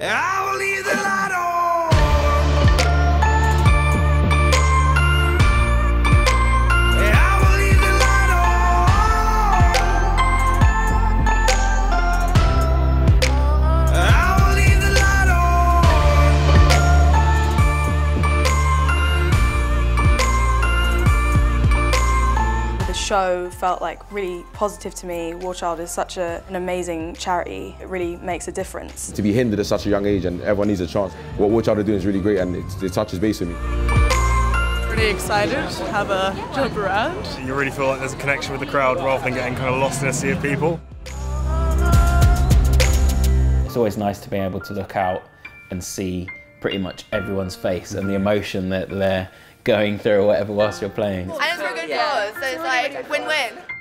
I will leave the light show felt like really positive to me. War Child is such a, an amazing charity. It really makes a difference. To be hindered at such a young age and everyone needs a chance. What War Child are doing is really great and it, it touches base with me. Really excited to have a jump around. You really feel like there's a connection with the crowd rather than getting kind of lost in a sea of people. It's always nice to be able to look out and see pretty much everyone's face and the emotion that they're going through or whatever whilst you're playing. And it's for a good cause, so it's like win-win.